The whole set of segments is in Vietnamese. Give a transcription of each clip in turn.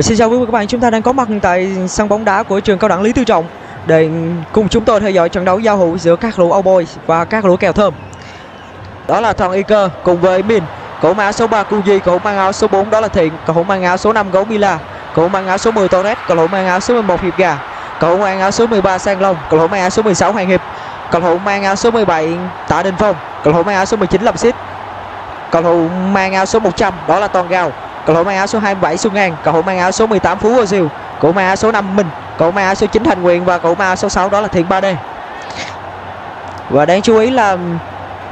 Và xin chào quý vị các bạn, chúng ta đang có mặt tại sân bóng đá của trường cao đẳng Lý Tư Trọng để cùng chúng tôi theo dõi trận đấu giao hữu giữa các lũ Âu Boys và các lũ kèo thơm. Đó là thằng Iker cùng với Min, cậu mang áo số 3 Kuji, cậu mang áo số 4 đó là Thiện, cậu mang áo số 5 Gấu Mila, cậu mang áo số 10 Torres, cậu mang áo số 11 Hiệp Gà, cậu mang áo số 13 Sang Long, cậu mang áo số 16 Hoàng Hiệp, cầu thủ mang áo số 17 Tạ Đình Phong, cầu thủ mang áo số 19 Lâm Xít, cầu thủ mang áo số 100 đó là Toàn Gào cầu thủ mang áo số 27 Xuân An, cầu thủ mang áo số 18 Phú Hồ Diều cầu mang áo số 5 Minh, cầu mang áo số 9 Thành Quyền và cầu mang áo số 6 đó là Thiện 3D và đáng chú ý là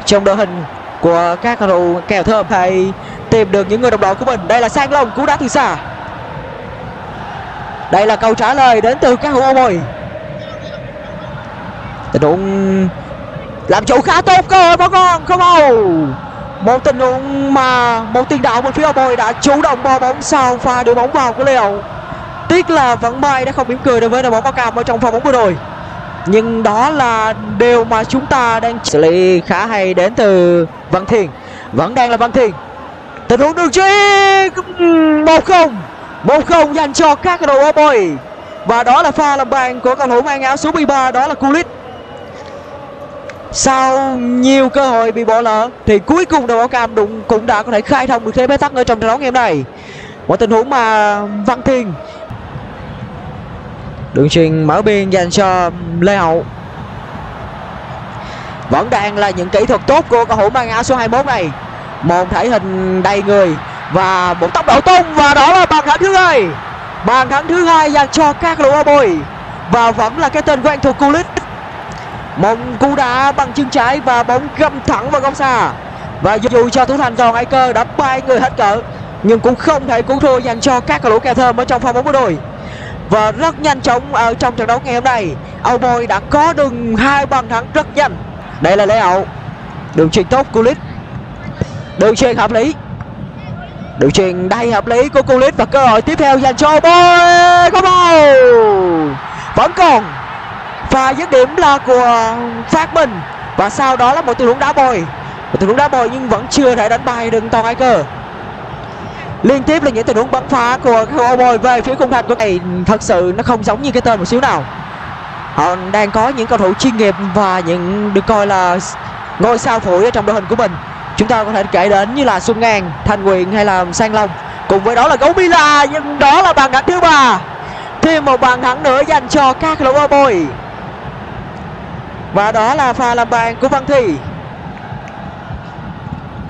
trong đội hình của các cầu thủ kèo thơm hay tìm được những người đồng đội của mình, đây là Sang Long cú đá từ xa. Đây là câu trả lời đến từ các hữu mồi. Tình huống làm chủ khá tốt cơ hội bỏ con không đâu một tình huống mà một tiền đạo bên phía bồi đã chủ động bò bóng sau pha đưa bóng vào của Leo tiếc là vẫn may đã không mỉm cười đối với đội bóng áo cam ở trong pha bóng vừa rồi nhưng đó là điều mà chúng ta đang xử lý khá hay đến từ Văn Thiền. Vẫn đang là Văn Thiền. Tình huống đường chuyền một không. Một không dành cho các đội bóng bồi. Và đó là pha làm bàn của cầu thủ mang áo số 13 đó là Kulit sau nhiều cơ hội bị bỏ lỡ, thì cuối cùng đội bóng cam đụng cũng đã có thể khai thông được thế bế tắc ở trong trận đấu ngày hôm nay. Một tình huống mà văn thiên, đường truyền mở biên dành cho lê hậu. Vẫn đang là những kỹ thuật tốt của cầu thủ mang áo số 21 này. Một thể hình đầy người và một tốc độ tung, và đó là bàn thắng thứ hai. Bàn thắng thứ hai dành cho các lũ bồi và vẫn là cái tên quen thuộc Kulit một cú đá bằng chân trái và bóng găm thẳng vào góc xa. Và dù cho thủ thành toàn ai cơ đã bay người hết cỡ, nhưng cũng không thể cứu thua dành cho các cầu thủ kè thơm ở trong pha bóng của đội. Và rất nhanh chóng ở trong trận đấu ngày hôm nay Âu Boy đã có đường hai bàn thắng rất nhanh. Đây là Lê Hậu đường truyền tốt của Lít đường truyền hợp lý. Đường truyền đầy hợp lý của Kulit và cơ hội tiếp theo dành cho Âu Boy Có bầu vẫn còn và dứt điểm là của phát bình và sau đó là một tình huống đá bồi. Một tình huống đá bồi nhưng vẫn chưa thể đánh bay được toàn ai cơ. Liên tiếp là những tình huống bắn phá của các bồi về phía khung thành của này. Thật sự nó không giống như cái tên một xíu nào. Họ đang có những cầu thủ chuyên nghiệp và những được coi là ngôi sao phổi ở trong đội hình của mình. Chúng ta có thể kể đến như là xuân ngàn thanh nguyện hay là sang long. Cùng với đó là gấu mila, nhưng đó là bàn thắng thứ ba. Thêm một bàn thắng nữa dành cho các lỗ bồi và đó là pha làm bàn của Văn Thị.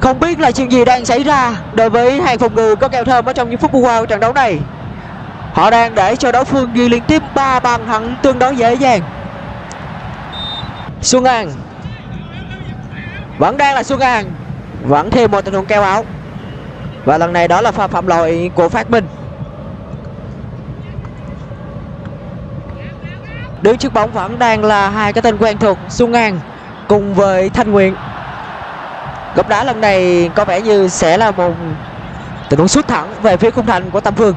Không biết là chuyện gì đang xảy ra Đối với hàng phòng ngự có kèo thơm ở trong những phút qua của trận đấu này. Họ đang để cho đối phương ghi liên tiếp 3 bàn thắng tương đối dễ dàng. Xuân An. Vẫn đang là Xuân An. Vẫn thêm một tình huống keo áo. Và lần này đó là pha phạm lỗi của Phát Minh. Đứng trước bóng vẫn đang là hai cái tên quen thuộc, Xuân An cùng với Thanh Nguyện. Góc đá lần này có vẻ như sẽ là một tình huống sút thẳng về phía khung thành của Tam Phương.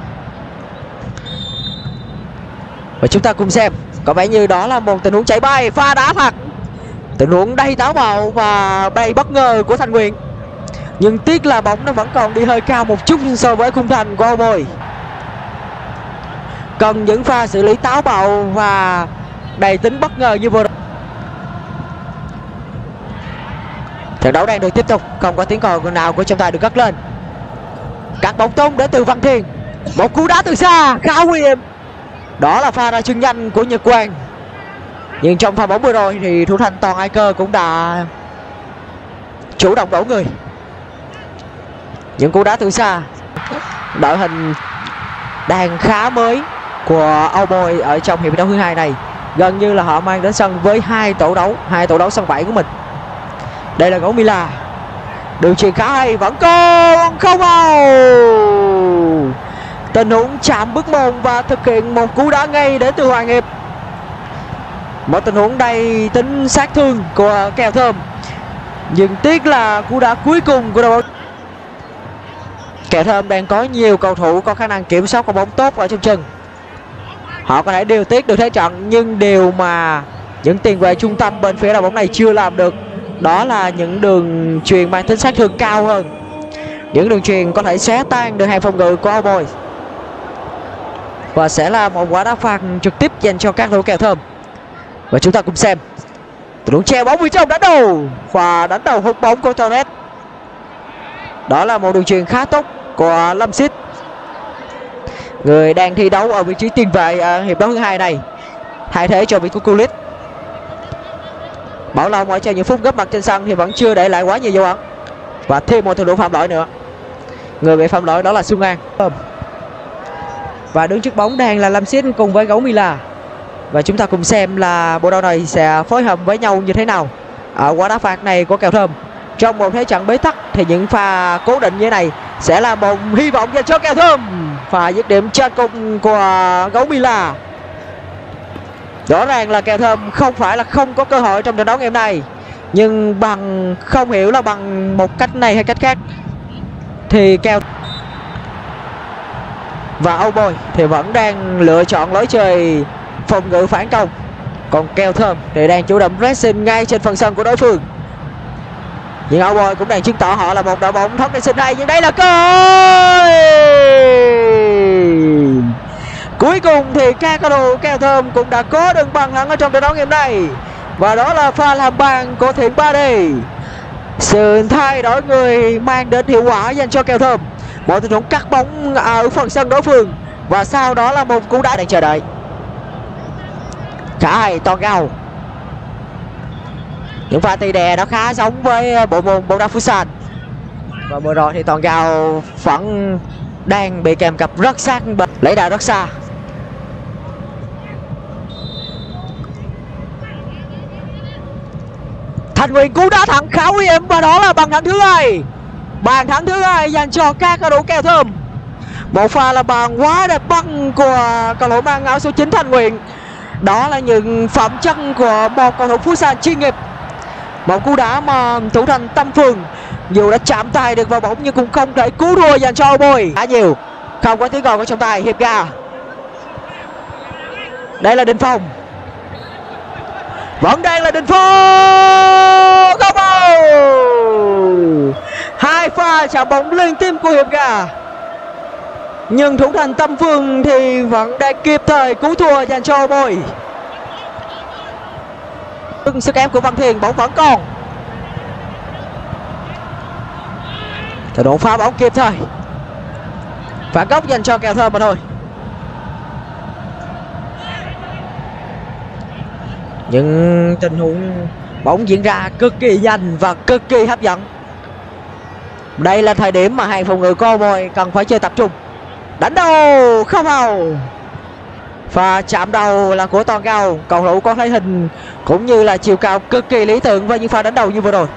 Và chúng ta cùng xem, có vẻ như đó là một tình huống chạy bay, pha đá thật. Tình huống đầy táo bạo và đầy bất ngờ của Thanh Nguyện. Nhưng tiếc là bóng nó vẫn còn đi hơi cao một chút so với khung thành của Bồi. Cần những pha xử lý táo bạo và đầy tính bất ngờ như vừa rồi. Trận đấu đang được tiếp tục. Không có tiếng còi nào của trọng tài được cất lên. Các bóng tung đến từ văn thiên. Một cú đá từ xa, khá nguy hiểm. Đó là pha ra chân nhanh của nhật quang. Nhưng trong pha bóng vừa rồi thì thủ thành toàn ai cơ cũng đã chủ động đổ người. Những cú đá từ xa. Đội hình đang khá mới của Âu Bôi ở trong hiệp đấu thứ hai này gần như là họ mang đến sân với hai tổ đấu, hai tổ đấu sân bảy của mình. Đây là gấu Mila. Đường truyền khá hay, vẫn còn không vào tình huống chạm bước môn và thực hiện một cú đá ngay đến từ Hoàng Hiệp. Một tình huống đầy tính sát thương của kèo thơm. Nhưng tiếc là cú đá cuối cùng của đội kèo thơm đang có nhiều cầu thủ có khả năng kiểm soát quả bóng tốt ở trong chân họ có thể điều tiết được thế trận, nhưng điều mà những tiền vệ trung tâm bên phía đội bóng này chưa làm được, đó là những đường truyền mang tính sát thương cao hơn. Những đường truyền có thể xé tan được hàng phòng ngự của Boys. Và sẽ là một quả đá phạt trực tiếp dành cho các đội kèo thơm. Và chúng ta cùng xem. Thủ huống treo bóng phía trong đánh đầu và đánh đầu hút bóng của Torres. Đó là một đường truyền khá tốt của Lâm Xít người đang thi đấu ở vị trí tiền vệ à, hiệp đấu thứ hai này. Thay thế cho vị của Kulit Bảo Long ở trong những phút gấp mặt trên sân thì vẫn chưa để lại quá nhiều dấu ấn. Và thêm một thủ thủ phạm lỗi nữa. Người bị phạm lỗi đó là Xuân An. Và đứng trước bóng đang là Lâm Xít cùng với Gấu Mila. Và chúng ta cùng xem là bộ đôi này sẽ phối hợp với nhau như thế nào ở quả đá phạt này của kèo thơm. Trong một thế trận bế tắc thì những pha cố định như thế này sẽ là một hy vọng dành cho kèo thơm pha dứt điểm trên công của gấu Mila. Rõ ràng là kèo thơm không phải là không có cơ hội trong trận đấu ngày hôm nay, nhưng bằng không hiểu là bằng một cách này hay cách khác, thì kèo và Âu Bồi thì vẫn đang lựa chọn lối chơi phòng ngự phản công. Còn kèo thơm thì đang chủ động pressing ngay trên phần sân của đối phương. Nhưng Âu Bồi cũng đang chứng tỏ họ là một đội bóng thoát sinh hay nhưng đây là cơ hội cuối cùng thì Kakadu kèo thơm cũng đã có được bằng thắng ở trong trận đấu ngày hôm nay. Và đó là pha làm bàn của thiện ba đây sự thay đổi người mang đến hiệu quả dành cho kèo thơm. Một tình huống cắt bóng ở phần sân đối phương. Và sau đó là một cú đá đang chờ đợi. Cả hai to cao những pha tì đè nó khá giống với bộ môn bóng đá futsal và vừa rồi thì toàn gào vẫn đang bị kèm cặp rất sát lấy đà rất xa. Thành nguyện cú đá thẳng khá nguy hiểm và đó là bàn thắng thứ hai. Bàn thắng thứ hai dành cho các cầu thủ kèo thơm. Một pha là bàn quá đẹp băng của cầu thủ mang áo số 9 thành nguyện đó là những phẩm chất của một cầu thủ futsal chuyên nghiệp. Một cú đá mà thủ thành tâm phường. Dù đã chạm tay được vào bóng nhưng cũng không thể cứu thua dành cho Bôi. khá nhiều. Không có tiếng gọi của trọng tài hiệp ga. Đây là đình phong vẫn đang là đình phong không hai pha trả bóng liên tiếp của hiệp gà. Nhưng thủ thành tâm phương thì vẫn đang kịp thời cứu thua dành cho bồi. Vâng, sức ép của văn thiền bóng vẫn còn. Thời độ phá bóng kịp thời. Phản góc dành cho kèo thơm mà thôi. Những tình huống bóng diễn ra cực kỳ nhanh và cực kỳ hấp dẫn. Đây là thời điểm mà hàng phòng ngự cô mồi cần phải chơi tập trung. Đánh đầu, không hầu. Và chạm đầu là của toàn cao cầu thủ có thể hình cũng như là chiều cao cực kỳ lý tưởng với những pha đánh đầu như vừa rồi.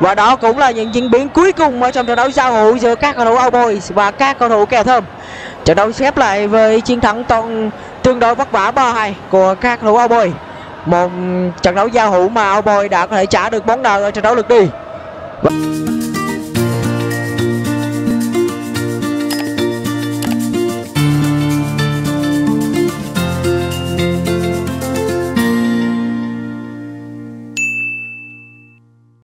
Và đó cũng là những diễn biến cuối cùng ở trong trận đấu giao hữu giữa các cầu thủ Âu Boys và các cầu thủ kèo thơm. Trận đấu xếp lại với chiến thắng toàn, tương đối vất vả 3-2 của các cầu thủ Âu Boys một trận đấu giao hữu mà Âu Boys đã có thể trả được bóng đầu ở trận đấu lượt đi. và...